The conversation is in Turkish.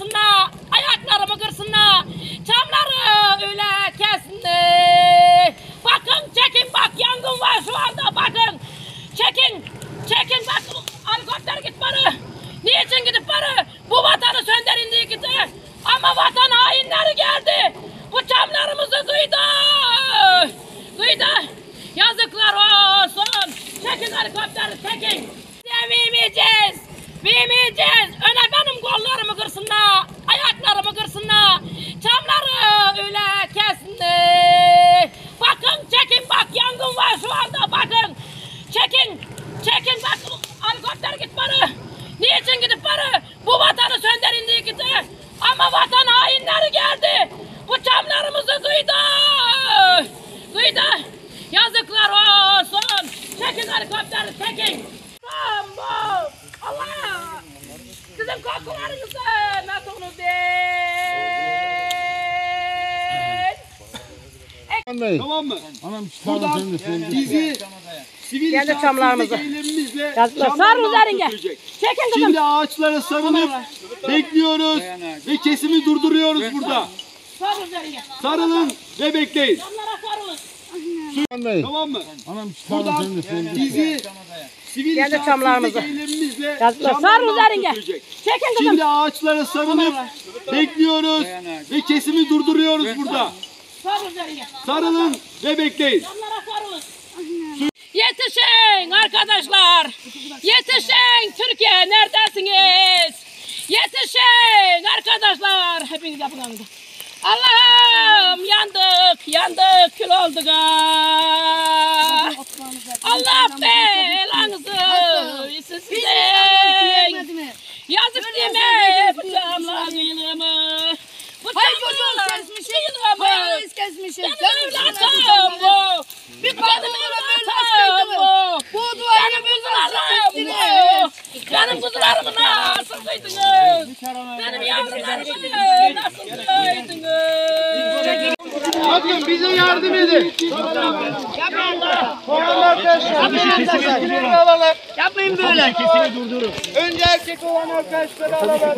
kırsınlar, ayaklarımı kırsınlar, çamları öyle kesinler. Bakın çekin bak yangın var şu anda bakın. Çekin, çekin bak helikopter git bana. Niçin gidip bana? Bu vatanı söndürün diye gitti. Ama vatan hainleri geldi. Bu çamlarımızı kıydı. Kıydı. Yazıklar olsun. Çekin helikopteri çekin. Büyümeyeceğiz. Büyümeyeceğiz. Öyle benim kollarımı kırsınlar. Ayaklarımı kırsınlar. Çamları öyle kesinler. Bakın çekin bak yangın var şu anda bakın. Çekin. Çekin bak helikopter git bana. Niçin gidip bana? Bu vatanı gitti. Ama vatan hainleri geldi. Bu çamlarımızı kıydı. Kıydı. Yazıklar olsun. Çekin helikopteri çekin. Bombo. Allah. Sizin korkularınızı nasıl değil? Tamam mı? Anam Buradan bizi sivil çamlarımızı. eylemimizle Yazıklar. çamlardan Sarıl üzerine. Çekin kızım. Şimdi ağaçlara sarılıp bekliyoruz ve kesimi durduruyoruz burada. Sarılın ve bekleyin. Sarılın. Tamam mı? Anam Buradan bizi sivil şahsiyetlik çamlarımızı. eylemimizle Yazıklar. Sarıl çamlardan üzerine. kurtulacak. Çekin kızım. Şimdi ağaçlara sarılıp bekliyoruz ve kesimi durduruyoruz burada. Sarıl üzerine. Sarılın ve bekleyin. Sarılın. Yetişin arkadaşlar. Yetişin arkadaşlar. Hepiniz yapın. Allah'ım yandık, yandık, kül olduk. ah. Allah belanızı sizsin. Yazık değil mi? Bıçağım kıyılımı. Hay Bıçağım çocuğum kesmişim. Benim evlatım bu. Bir benim evlatım bu. Benim kuzularım bu. Benim kıydınız? Benim yavrularımı nasıl kıydınız? Bakın bize yardım edin. Yapmayın böyle. Önce erkek olan arkadaşları alalım.